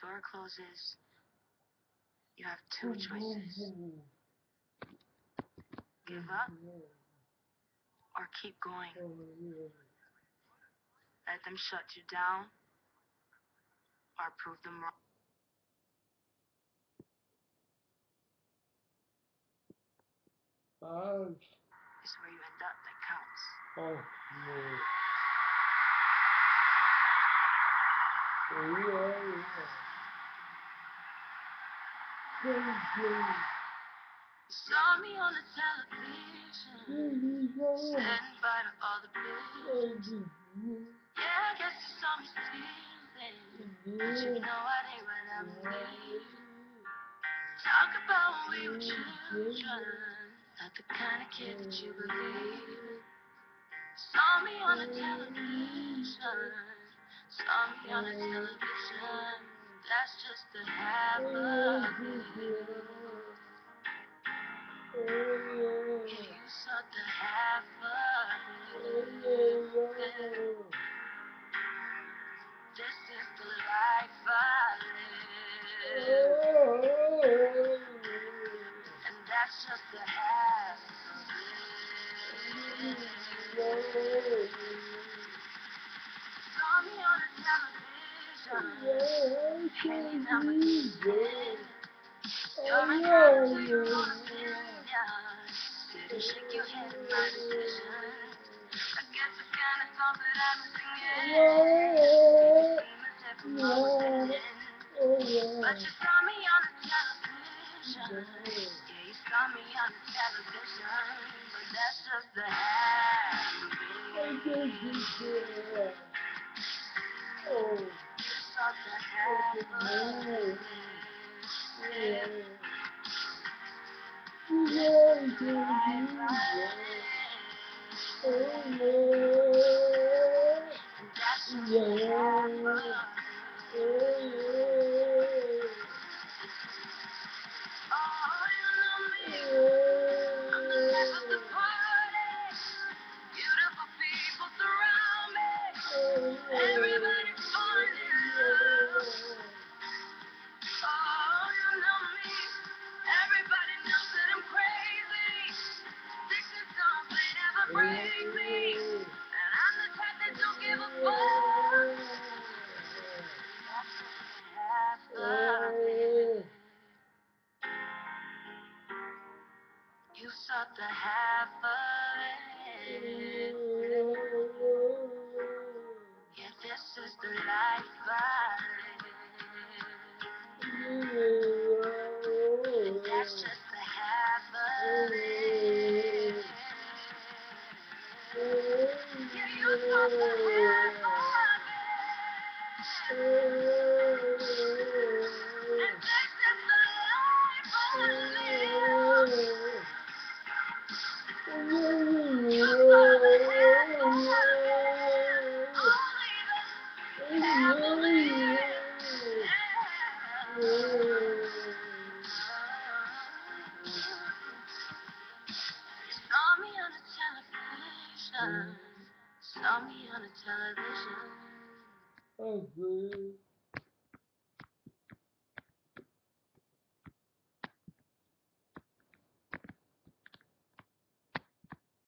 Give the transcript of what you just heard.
door closes, you have two oh, choices give oh, up or keep going. Oh, Let them shut you down or prove them wrong. It's where you end up that counts. oh. Yeah, yeah. Yeah, Saw me on the television, yeah. said invite all the bitches. Yeah, I guess you saw me stealing, but you know I run out of leave. Talk about when we were children, not the kind of kid that you believe. Saw me on the television, saw me on the television. Half. Yeah, you saw the half of. This is the life I live, and that's just the half of it. Yeah, half of it. You saw You saw the half of it. Yeah, you Saw me on the television. Oh.